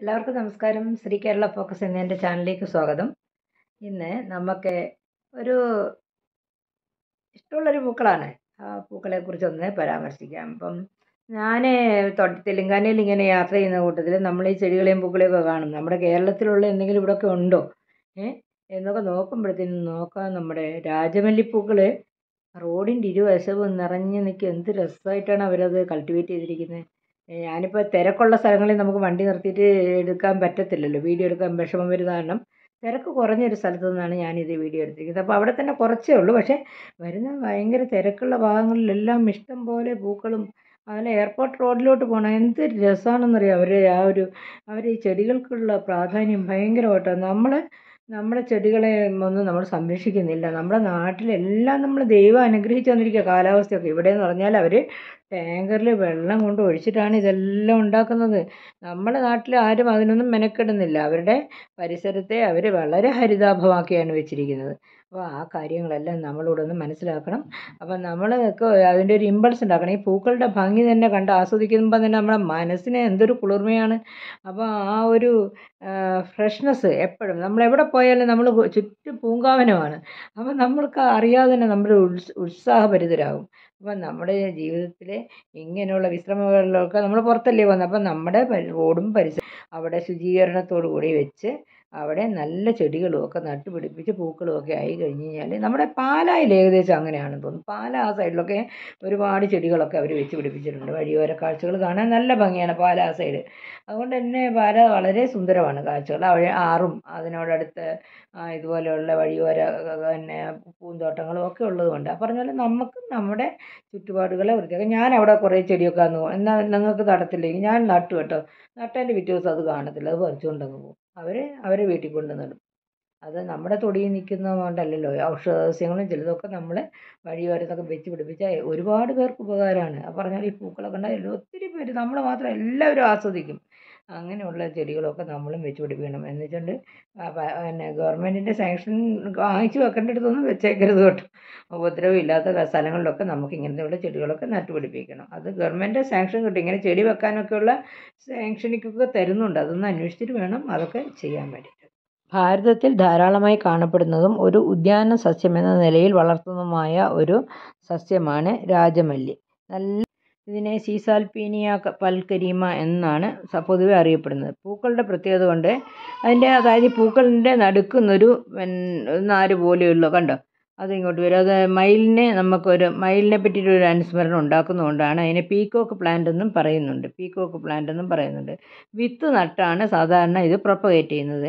എല്ലാവർക്കും നമസ്കാരം. ശ്രീ കേരള ഫോക്കസ് എന്ന എന്റെ ചാനലിലേക്ക് സ്വാഗതം. ഇന്ന് നമുക്ക് ഒരു ഇഷ്ടമുള്ളൊരു പൂക്കളാണ്. ആ കുറിച്ചൊന്ന് പരാമർശിക്കാം. അപ്പം ഞാൻ തെലുങ്കാനയിൽ ഇങ്ങനെ യാത്ര ചെയ്യുന്ന കൂട്ടത്തിൽ നമ്മൾ ഈ ചെടികളെയും പൂക്കളെയും ഒക്കെ കാണും. നമ്മുടെ കേരളത്തിലുള്ള എന്തെങ്കിലും ഇവിടെയൊക്കെ ഉണ്ടോ? ഏ? എന്നൊക്കെ നോക്കുമ്പോഴത്തേനും നോക്കാം. നമ്മുടെ രാജമല്ലിപ്പൂക്കൾ റോഡിന്റെ ഇരുവശവും നിറഞ്ഞ് നിൽക്കുക എന്ത് രസമായിട്ടാണ് അവരത് കൾട്ടിവേറ്റ് ചെയ്തിരിക്കുന്നത്. ഞാനിപ്പോൾ തിരക്കുള്ള സ്ഥലങ്ങളിൽ നമുക്ക് വണ്ടി നിർത്തിയിട്ട് എടുക്കാൻ പറ്റത്തില്ലല്ലോ. വീഡിയോ എടുക്കാൻ വിഷമം വരുന്ന കാരണം തിരക്ക് കുറഞ്ഞൊരു സ്ഥലത്ത് നിന്നാണ് ഞാനിത് വീഡിയോ എടുത്തിരിക്കുന്നത്. അപ്പോൾ അവിടെ തന്നെ കുറച്ചേ ഉള്ളൂ. പക്ഷേ വരുന്ന ഭയങ്കര തിരക്കുള്ള ഭാഗങ്ങളിലെല്ലാം ഇഷ്ടം പോലെ പൂക്കളും അതുപോലെ എയർപോർട്ട് റോഡിലോട്ട് പോകണം. എന്ത് രസമാണെന്നറിയാം? അവർ ആ ഒരു അവർ ഈ ചെടികൾക്കുള്ള പ്രാധാന്യം ഭയങ്കരമായിട്ടാണ് നമ്മൾ നമ്മുടെ ചെടികളെ ഒന്നും നമ്മൾ സംരക്ഷിക്കുന്നില്ല. നമ്മുടെ നാട്ടിലെല്ലാം നമ്മൾ ദൈവം അനുഗ്രഹിച്ചു തന്നിരിക്കുക കാലാവസ്ഥയൊക്കെ. ഇവിടെ എന്ന് പറഞ്ഞാൽ അവർ ടാങ്കറിൽ വെള്ളം കൊണ്ട് ഒഴിച്ചിട്ടാണ് ഇതെല്ലാം ഉണ്ടാക്കുന്നത്. നമ്മുടെ നാട്ടിൽ ആരും അതിനൊന്നും മെനക്കെടുന്നില്ല. അവരുടെ പരിസരത്തെ അവർ വളരെ ഹരിതാഭമാക്കിയാണ് വെച്ചിരിക്കുന്നത്. അപ്പോൾ ആ കാര്യങ്ങളെല്ലാം നമ്മളിവിടെ ഒന്ന് മനസ്സിലാക്കണം. അപ്പം നമ്മളൊക്കെ അതിന്റെ ഒരു ഇമ്പൾസ് ഉണ്ടാക്കണം. ഈ പൂക്കളുടെ ഭംഗി തന്നെ കണ്ട് ആസ്വദിക്കുമ്പോൾ തന്നെ നമ്മുടെ മനസ്സിന് എന്തൊരു കുളിർമയാണ്. അപ്പോൾ ആ ഒരു ഫ്രഷ്നെസ് എപ്പോഴും നമ്മൾ എവിടെ പോയാലും നമ്മൾ ചുറ്റും പൂങ്കാവനമാണ്. അപ്പം നമ്മൾക്ക് അറിയാതെ തന്നെ നമ്മൾ ഉത്സ് ഉത്സാഹഭരിതരാകും. അപ്പം നമ്മുടെ ജീവിതത്തിലെ ഇങ്ങനെയുള്ള വിശ്രമങ്ങളിലൊക്കെ നമ്മൾ പുറത്തല്ലേ പോകുന്നത് അപ്പം നമ്മുടെ റോഡും പരിസരം അവിടെ ശുചീകരണത്തോടു കൂടി വെച്ച് അവിടെ നല്ല ചെടികളും ഒക്കെ നട്ടുപിടിപ്പിച്ച് പൂക്കളും ഒക്കെ ആയി കഴിഞ്ഞ് കഴിഞ്ഞാൽ നമ്മുടെ പാലായിൽ ഏകദേശം അങ്ങനെയാണെന്ന് തോന്നുന്നു. പാല ആ സൈഡിലൊക്കെ ഒരുപാട് ചെടികളൊക്കെ അവർ വെച്ച് പിടിപ്പിച്ചിട്ടുണ്ട്. വഴിയോര കാഴ്ചകൾ കാണാൻ നല്ല ഭംഗിയാണ് പാല ആ സൈഡ്. അതുകൊണ്ട് തന്നെ പാല വളരെ സുന്ദരമാണ് കാഴ്ചകൾ. അവിടെ ആറും അതിനോടടുത്ത് ഇതുപോലെയുള്ള വഴിയോര പിന്നെ പൂന്തോട്ടങ്ങളും ഒക്കെ ഉള്ളതുകൊണ്ട് ആ പറഞ്ഞ പോലെ നമുക്ക് നമ്മുടെ ചുറ്റുപാടുകളെ വൃത്തിയാക്കാം. ഞാൻ അവിടെ കുറേ ചെടിയൊക്കെ അന്ന് എന്നാൽ നിങ്ങൾക്ക് നടത്തില്ലെങ്കിൽ ഞാൻ നട്ടു കേട്ടോ. നട്ടതിന്റെ പിറ്റേ ദിവസം അത് കാണത്തില്ല. അത് പറിച്ചുകൊണ്ടങ്ങ് പോകും. അവർ അവരെ വീട്ടിൽ കൊണ്ട് നടും. അത് നമ്മുടെ തൊടിയിൽ നിൽക്കുന്നത് കൊണ്ടല്ലല്ലോ ഔഷധസസ്യങ്ങളും ചിലതൊക്കെ നമ്മൾ വഴിയോരത്തൊക്കെ വെച്ച് പിടിപ്പിച്ചാൽ ഒരുപാട് പേർക്ക് ഉപകാരമാണ്. ആ പറഞ്ഞാൽ ഈ പൂക്കളൊക്കെ ഉണ്ടായാലും ഒത്തിരി പേര് നമ്മൾ മാത്രം എല്ലാവരും ആസ്വദിക്കും. അങ്ങനെയുള്ള ചെടികളൊക്കെ നമ്മളും വെച്ച് പിടിപ്പിക്കണം. എന്ന് വെച്ചുകൊണ്ട് പിന്നെ ഗവൺമെന്റിന്റെ സാങ്ഷൻ വാങ്ങിച്ച് വെക്കേണ്ടടുത്തൊന്നും വെച്ചേക്കരുത് കേട്ടോ. ഉപദ്രവം ഇല്ലാത്ത സ്ഥലങ്ങളിലൊക്കെ നമുക്ക് ഇങ്ങനത്തെയുള്ള ചെടികളൊക്കെ നട്ടുപിടിപ്പിക്കണം അത് ഗവൺമെന്റ് സാങ്ഷൻ കിട്ടും. ഇങ്ങനെ ചെടി വെക്കാനൊക്കെയുള്ള സാങ്ഷനിക്കൊക്കെ തരുന്നുണ്ട്. അതൊന്ന് അന്വേഷിച്ചിട്ട് വേണം അതൊക്കെ ചെയ്യാൻ വേണ്ടിയിട്ട് ഭാരതത്തിൽ ധാരാളമായി കാണപ്പെടുന്നതും ഒരു ഉദ്യാന സസ്യം എന്ന നിലയിൽ വളർത്തുന്നതുമായ ഒരു സസ്യമാണ് രാജമല്ലി. നല്ല ഇതിനെ സീസാൽപീനിയ പൽക്കരിമ എന്നാണ് പൊതുവെ അറിയപ്പെടുന്നത്. പൂക്കളുടെ പ്രത്യേകത കൊണ്ട് അതിന്റെ അതായത് പൂക്കളിന്റെ നടുക്കുന്നൊരു നാര് പോലെയുള്ള കണ്ടോ? അതിങ്ങോട്ട് വരും. അത് മയിലിനെ നമുക്കൊരു മയിലിനെ പറ്റിയിട്ടൊരു അനുസ്മരണം ഉണ്ടാക്കുന്നതുകൊണ്ടാണ് അതിനെ പീക്കോക്ക് പ്ലാന്റ് എന്നും പറയുന്നുണ്ട്. പീക്കോക്ക് പ്ലാന്റ് എന്നും പറയുന്നുണ്ട്. വിത്ത് നട്ടാണ് സാധാരണ ഇത് പ്രൊപ്പഗേറ്റ് ചെയ്യുന്നത്.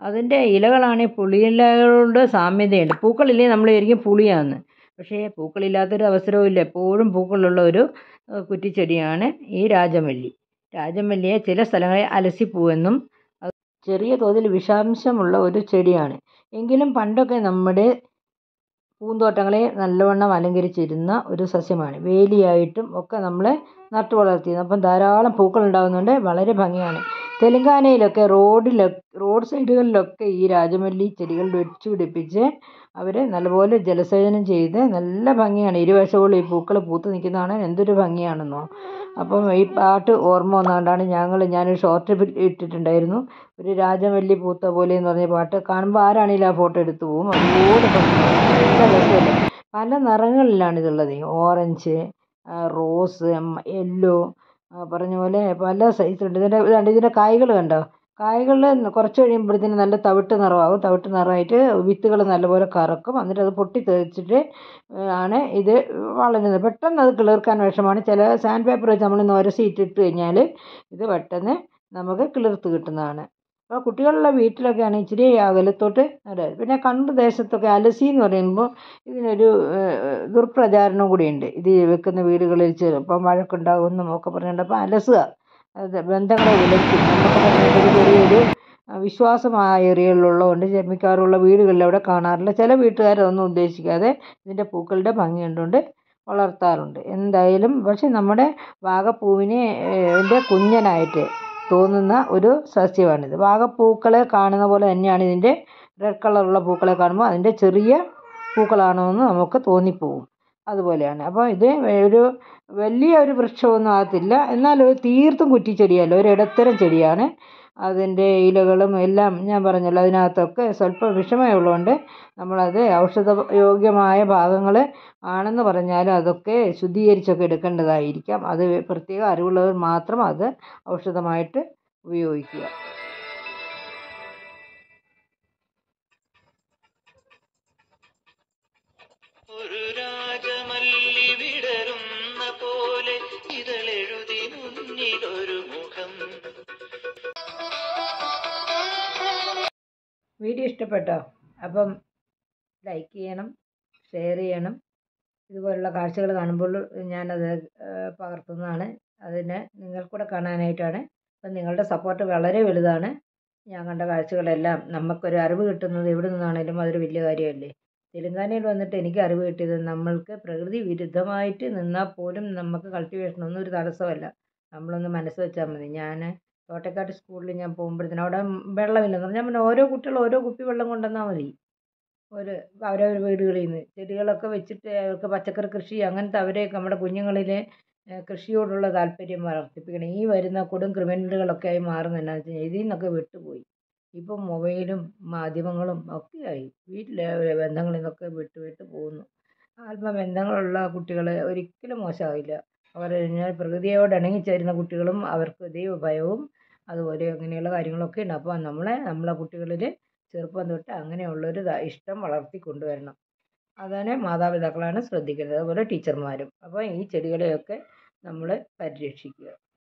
അതിന്റെ ഇലകളാണെങ്കിൽ പുളിയിലകളുടെ സാമ്യതയുണ്ട്. പൂക്കളില്ലേ നമ്മൾ വിചാരിക്കും പുളിയാന്ന്. പക്ഷേ പൂക്കളില്ലാത്തൊരു അവസരവും ഇല്ല. എപ്പോഴും പൂക്കളുള്ള ഒരു കുറ്റിച്ചെടിയാണ് ഈ രാജമല്ലി. രാജമല്ലിയെ ചില സ്ഥലങ്ങളിൽ അലസിപ്പൂവെന്നും ചെറിയ തോതിൽ വിഷാംശമുള്ള ഒരു ചെടിയാണ്. എങ്കിലും പണ്ടൊക്കെ നമ്മുടെ പൂന്തോട്ടങ്ങളെ നല്ലവണ്ണം അലങ്കരിച്ചിരുന്ന ഒരു സസ്യമാണ്. വേലിയായിട്ടും ഒക്കെ നമ്മൾ നട്ടു വളർത്തിയിരുന്നു. അപ്പം ധാരാളം പൂക്കൾ ഉണ്ടാകുന്നുണ്ട് വളരെ ഭംഗിയാണ്. തെലുങ്കാനയിലൊക്കെ റോഡിലൊ റോഡ് സൈഡുകളിലൊക്കെ ഈ രാജമല്ലി ചെടികൾ വെച്ച് പിടിപ്പിച്ച് അവർ നല്ലപോലെ ജലസേചനം ചെയ്ത് നല്ല ഭംഗിയാണ്. ഇരുവശവും ഈ പൂക്കൾ പൂത്ത് നിൽക്കുന്നതാണ്. എന്തൊരു ഭംഗിയാണെന്നോ. അപ്പം ഈ പാട്ട് ഓർമ്മ വന്നുകൊണ്ടാണ് ഞങ്ങൾ ഞാനൊരു ഷോർട്ട് ഇട്ടിട്ടുണ്ടായിരുന്നു. ഒരു രാജമല്ലി പൂത്ത പോലെ എന്ന് പറഞ്ഞ പാട്ട്. കാണുമ്പോൾ ആരാണെങ്കിലും ആ ഫോട്ടോ എടുത്തു പോകും അതുപോലെ രസമല്ലേ? പല ഓറഞ്ച് റോസ് യെല്ലോ പറഞ്ഞ പോലെ പല സൈസുണ്ട് ഇതിന്റെ ഇതാണ്ട് ഇതിന്റെ കായ്കൾ കണ്ടോ? കായ്കൾ കുറച്ച് കഴിയുമ്പോഴത്തേനും നല്ല തവിട്ട് നിറമാവും തവിട്ട് നിറമായിട്ട് വിത്തുകൾ നല്ലപോലെ കറക്കും. എന്നിട്ട് അത് പൊട്ടി തെറിച്ചിട്ട് ആണ് ഇത് വളരുന്നത്. പെട്ടെന്ന് അത് കിളിർക്കാൻ വിഷമാണ്. ചില സാൻഡ് പേപ്പർ വെച്ച് നമ്മൾ നുരസിയിട്ടിട്ട് കഴിഞ്ഞാൽ ഇത് പെട്ടെന്ന് നമുക്ക് കിളിർത്ത് കിട്ടുന്നതാണ്. അപ്പോൾ കുട്ടികളുടെ വീട്ടിലൊക്കെയാണ് ഇച്ചിരി അകലത്തോട്ട് നടുക പിന്നെ കണ്ണൂർ ദേശത്തൊക്കെ അലസി എന്ന് പറയുമ്പോൾ ഇതിനൊരു ദുർപ്രചാരണം കൂടിയുണ്ട്. ഇത് വെക്കുന്ന വീടുകളിൽ ചിലപ്പം വഴക്കുണ്ടാകുമെന്നും ഒക്കെ പറഞ്ഞുകൊണ്ട് അപ്പോൾ അലസുക. അത് ബന്ധങ്ങളെ വിലക്കും. നമുക്ക് ചെറിയൊരു വിശ്വാസമായ ഏരിയകളിലുള്ളതുകൊണ്ട് ജമിക്കാറുള്ള വീടുകളിൽ അവിടെ കാണാറില്ല. ചില വീട്ടുകാരതൊന്നും ഉദ്ദേശിക്കാതെ ഇതിന്റെ പൂക്കളുടെ ഭംഗി കണ്ടുകൊണ്ട് വളർത്താറുണ്ട്. എന്തായാലും പക്ഷെ നമ്മുടെ വാഗപ്പൂവിനെ എന്റെ കുഞ്ഞനായിട്ട് തോന്നുന്ന ഒരു സസ്യമാണിത്. വാഗപ്പൂക്കളെ കാണുന്ന പോലെ തന്നെയാണ് ഇതിന്റെ റെഡ് കളറുള്ള പൂക്കളെ കാണുമ്പോൾ അതിന്റെ ചെറിയ പൂക്കളാണോ എന്ന് നമുക്ക് തോന്നിപ്പോവും. അതുപോലെയാണ്. അപ്പോൾ ഇത് ഒരു വലിയ ഒരു വൃക്ഷമൊന്നും ആകത്തില്ല. എന്നാൽ ഒരു തീർത്തും കുറ്റിച്ചെടിയല്ല. ഒരു ഇടത്തരം ചെടിയാണ്. അതിന്റെ ഇലകളും എല്ലാം ഞാൻ പറഞ്ഞല്ലോ അതിനകത്തൊക്കെ സ്വല്പം വിഷമേ ഉള്ളതുകൊണ്ട് നമ്മളത് ഔഷധ യോഗ്യമായ ഭാഗങ്ങൾ ആണെന്ന് പറഞ്ഞാലും അതൊക്കെ ശുദ്ധീകരിച്ചൊക്കെ എടുക്കേണ്ടതായിരിക്കാം. അത് പ്രത്യേക അറിവുള്ളവർ മാത്രം അത് ഔഷധമായിട്ട് ഉപയോഗിക്കുക. ഒരു രാജമല്ലി വിടരുന്ന പോലെ ഇതളെഴുതി മുന്നിലൊരു വീഡിയോ ഇഷ്ടപ്പെട്ടോ? അപ്പം ലൈക്ക് ചെയ്യണം ഷെയർ ചെയ്യണം. ഇതുപോലുള്ള കാഴ്ചകൾ കാണുമ്പോൾ ഞാനത് പകർത്തുന്നതാണ്. അതിന് നിങ്ങൾക്കൂടെ കാണാനായിട്ടാണ്. അപ്പം നിങ്ങളുടെ സപ്പോർട്ട് വളരെ വലുതാണ്. ഞാൻ കണ്ട കാഴ്ചകളെല്ലാം നമുക്കൊരു അറിവ് കിട്ടുന്നത് എവിടെ നിന്നാണേലും അതൊരു വലിയ കാര്യമല്ലേ. തെലുങ്കാനയിൽ വന്നിട്ട് എനിക്ക് അറിവ് കിട്ടിയത് നമ്മൾക്ക് പ്രകൃതി വിരുദ്ധമായിട്ട് നിന്നാൽ പോലും നമുക്ക് കൾട്ടിവേഷനൊന്നും ഒരു തടസ്സമല്ല. നമ്മളൊന്ന് മനസ്സ് വെച്ചാൽ മതി. ഞാൻ തോട്ടക്കാട്ട് സ്കൂളിൽ ഞാൻ പോകുമ്പോഴത്തേനും അവിടെ വെള്ളമില്ലെന്ന് പറഞ്ഞാൽ പിന്നെ ഓരോ കുട്ടികളും ഓരോ കുപ്പി വെള്ളം കൊണ്ടുവന്നാൽ മതി. ഒരു അവരവർ വീടുകളിൽ നിന്ന് ചെടികളൊക്കെ വെച്ചിട്ട് അവർക്ക് പച്ചക്കറി കൃഷി അങ്ങനത്തെ അവരെയൊക്കെ നമ്മുടെ കുഞ്ഞുങ്ങളിലെ കൃഷിയോടുള്ള താല്പര്യം വർദ്ധിപ്പിക്കണം ഈ വരുന്ന കൊടും ക്രിമിനലുകളൊക്കെ ആയി മാറുന്നത് എന്നാന്ന് വെച്ചാൽ ഇതിൽ നിന്നൊക്കെ വിട്ടുപോയി. ഇപ്പം മൊബൈലും മാധ്യമങ്ങളും ഒക്കെയായി വീട്ടിലെ ബന്ധങ്ങളിൽ നിന്നൊക്കെ വിട്ട് വിട്ട് പോകുന്നു. ആത്മബന്ധങ്ങളുള്ള കുട്ടികൾ ഒരിക്കലും മോശമാവില്ല. അവർ പ്രകൃതിയോട് ഇണങ്ങിച്ചേരുന്ന കുട്ടികളും അവർക്ക് ദൈവഭയവും അതുപോലെ അങ്ങനെയുള്ള കാര്യങ്ങളൊക്കെ ഉണ്ട്. അപ്പോൾ നമ്മളെ നമ്മളെ കുട്ടികളിൽ ചെറുപ്പം തൊട്ട് അങ്ങനെയുള്ളൊരു ഇഷ്ടം വളർത്തി കൊണ്ടുവരണം. അതാണ് മാതാപിതാക്കളാണ് ശ്രദ്ധിക്കേണ്ടത്. അതുപോലെ ടീച്ചർമാരും. അപ്പോൾ ഈ ചെടികളെയൊക്കെ നമ്മൾ പരിരക്ഷിക്കുക.